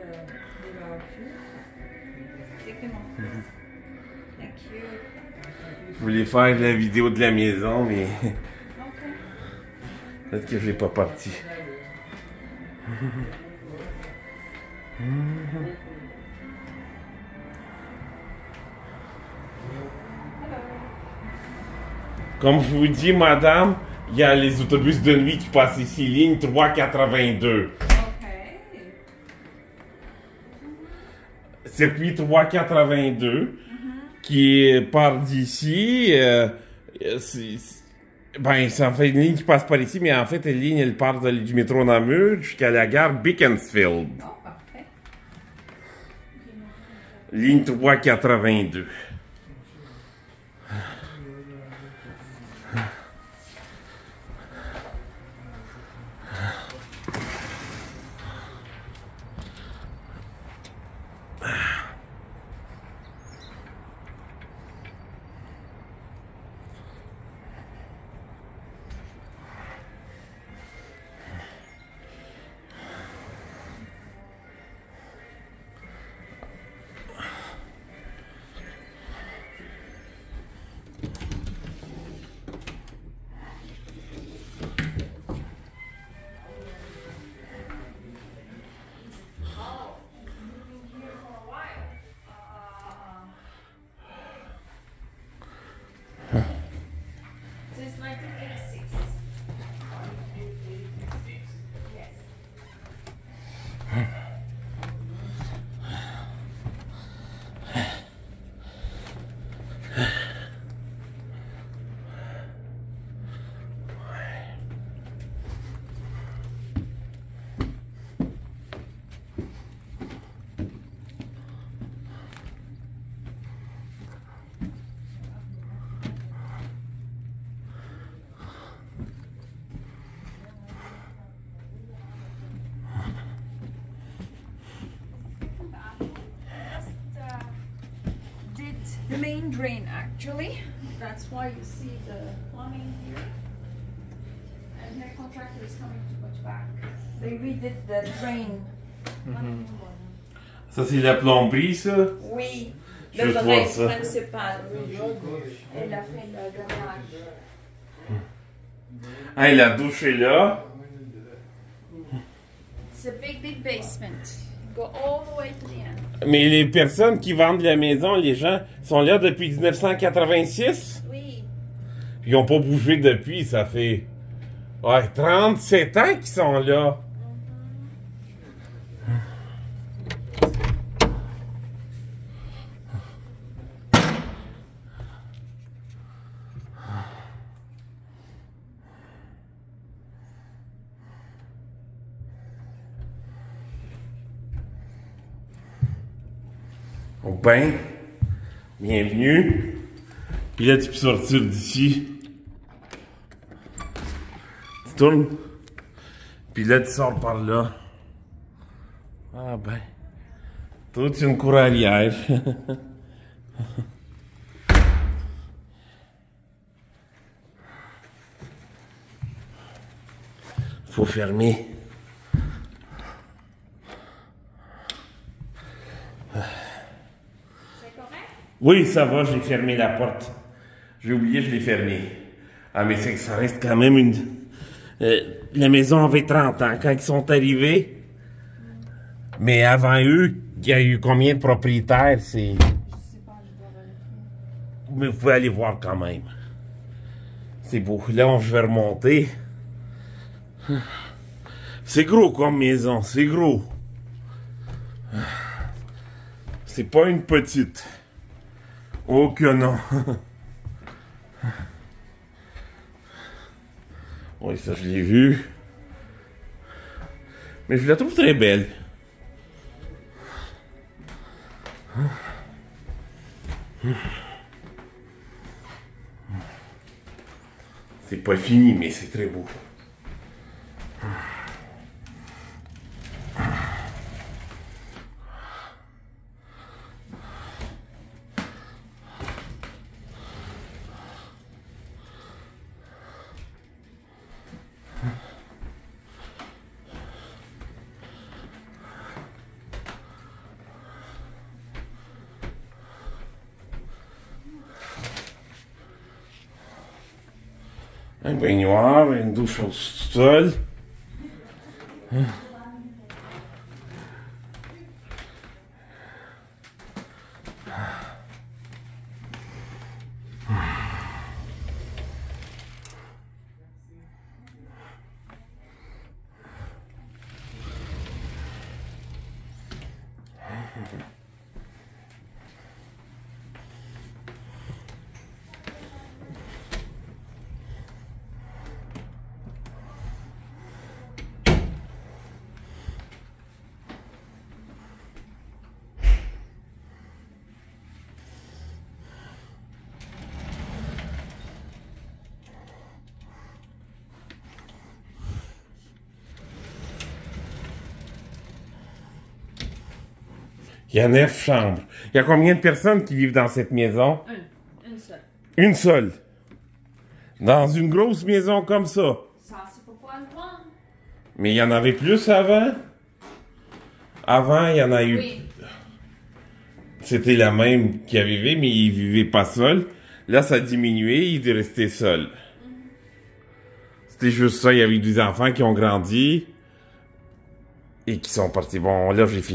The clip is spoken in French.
uh. Take them off. Je voulais faire la vidéo de la maison, mais Okay. peut-être que je l'ai pas parti. Comme je vous dis, madame, il y a les autobus de nuit qui passent ici, ligne 382. Circuit 382 qui part d'ici. euh, euh, ben, en fait une ligne qui passe par ici, mais en fait, la ligne, elle part de- du métro Namur jusqu'à la gare Beaconsfield. Oh, parfait. Ligne 382. just like to the main drain actually. That's why you see the plumbing here. And the contractor is coming to put back. They redid the drain. Ça, c'est la plomberie, ça? Oui, Je le veux drain voir principal. Elle a fait le drainage. Hey, la douche est là. It's a big, big basement. Go all the way to the end. Mais les personnes qui vendent la maison, les gens, sont là depuis 1986. Oui. Ils n'ont pas bougé depuis, ça fait... Ouais, 37 ans qu'ils sont là. Donc ben, bienvenue. Puis là, tu peux sortir d'ici. Tu tournes. Puis là, tu sors par là. Ah ben. Toute une cour arrière. Faut fermer. C'est correct? Oui, ça va, j'ai fermé la porte. J'ai oublié, je l'ai fermé. Ah, mais c'est que ça reste quand même une... Euh, la maison avait 30 ans quand ils sont arrivés. Mais avant eux, il y a eu combien de propriétaires? C'est... Je sais pas, je dois vérifier. Mais vous pouvez aller voir quand même. C'est beau. Là, on, je vais remonter. C'est gros comme maison, c'est gros. C'est pas une petite. Oh que non. Oui, ça je l'ai vu. Mais je la trouve très belle. C'est pas fini, mais c'est très beau. And when you are in Dusselstreul, Mm-hmm. Il y a neuf chambres. Il y a combien de personnes qui vivent dans cette maison? Une, une seule. Une seule. Dans une grosse maison comme ça. Ça, c'est pourquoi le prendre. Mais il y en avait plus avant? Avant, il y en a eu. Oui. C'était la même qui vivait, mais il vivait pas seul. Là, ça a diminué, il est resté seul. C'était juste ça, il y avait des enfants qui ont grandi et qui sont partis. Bon, là, j'ai fini.